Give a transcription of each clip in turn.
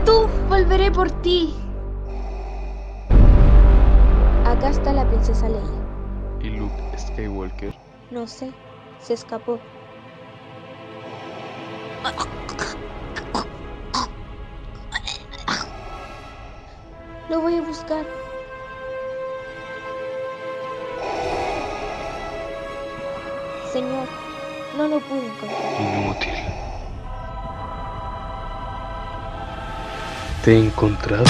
tú, volveré por ti. Acá está la princesa Leia. ¿Y Luke Skywalker? No sé, se escapó. Lo voy a buscar. Señor, no lo pude encontrar. Inútil. Te he encontrado.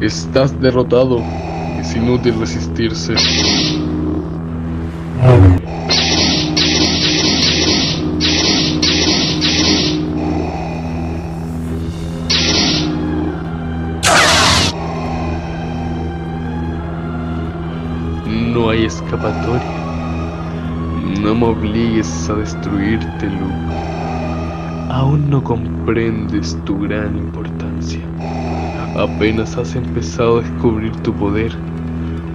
Estás derrotado. Es inútil resistirse. Escapatoria. No me obligues a destruirte, Luke. Aún no comprendes tu gran importancia. Apenas has empezado a descubrir tu poder.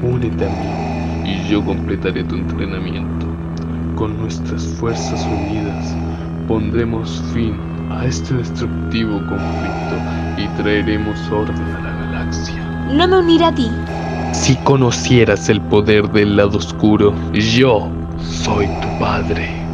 Únete a mí y yo completaré tu entrenamiento. Con nuestras fuerzas unidas pondremos fin a este destructivo conflicto y traeremos orden a la galaxia. No me uniré a ti. Si conocieras el poder del lado oscuro, yo soy tu padre.